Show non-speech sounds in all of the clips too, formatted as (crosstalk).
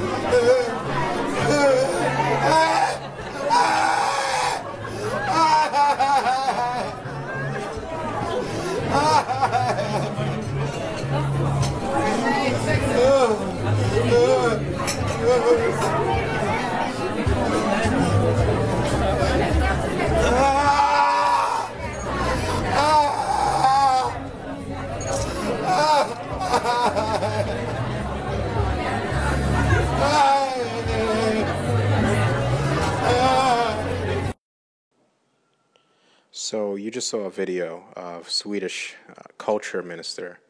Hey. So you just saw a video of Swedish uh, culture minister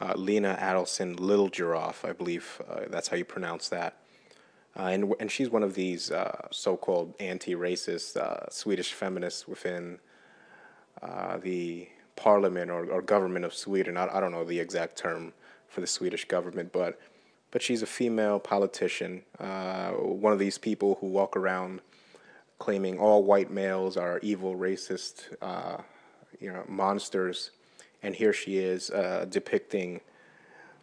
uh, Lena Adelsohn Liljeroth, I believe uh, that's how you pronounce that. Uh, and, and she's one of these uh, so-called anti-racist uh, Swedish feminists within the parliament or, or, government of Sweden. I, I, don't know the exact term for the Swedish government, but but she's a female politician, one of these people who walk around claiming all white males are evil, racist, uh, you know, monsters, and here she is uh, depicting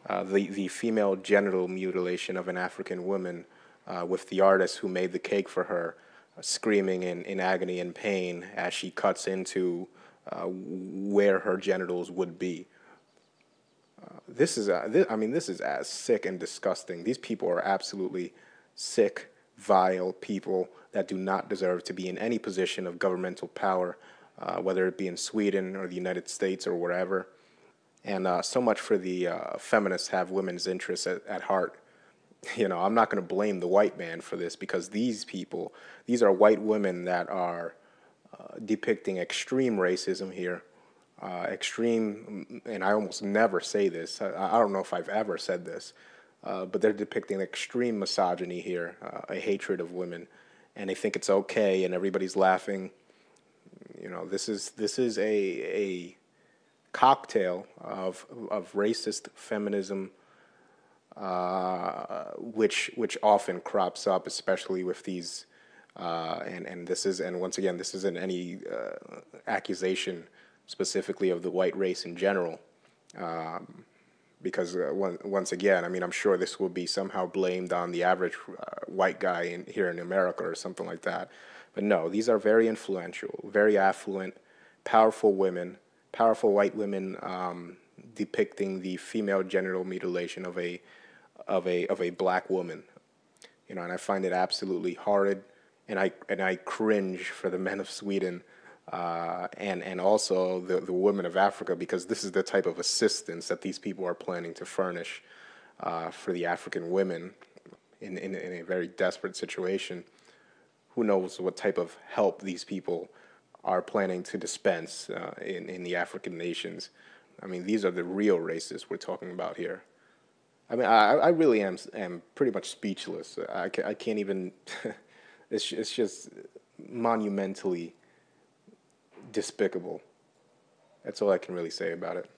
uh, the the female genital mutilation of an African woman uh, with the artist who made the cake for her, uh, screaming in, in agony and pain as she cuts into uh, where her genitals would be. this is, this, I mean, this is as sick and disgusting. These people are absolutely sick, vile people that do not deserve to be in any position of governmental power, uh, whether it be in Sweden or the United States or wherever. And uh, so much for the uh, feminists have women's interests at, at heart. You know, I'm not going to blame the white man for this because these people, these are white women that are uh, depicting extreme racism here. Uh, extreme, and I almost never say this. I, I don't know if I've ever said this, uh, but they're depicting extreme misogyny here, a hatred of women and they think it's okay and everybody's laughing. You know, this is this is a a cocktail of of racist feminism, uh, which which often crops up, especially with these. Uh, and and this is and once again, this isn't any uh, accusation specifically of the white race in general. Um, because uh, one, once again, I mean, I'm sure this will be somehow blamed on the average uh, white guy in, here in America or something like that. But no, these are very influential, very affluent, powerful women, powerful white women um, depicting the female genital mutilation of a of a of a black woman. You know, and I find it absolutely horrid, and I and I cringe for the men of Sweden uh, and and also the the women of Africa because this is the type of assistance that these people are planning to furnish uh, for the African women in, in in a very desperate situation. Who knows what type of help these people are planning to dispense uh, in in the African nations? I mean, these are the real racists we're talking about here. I mean, I, I really am am pretty much speechless. I, I can't even. (laughs) it's it's just monumentally despicable. That's all I can really say about it.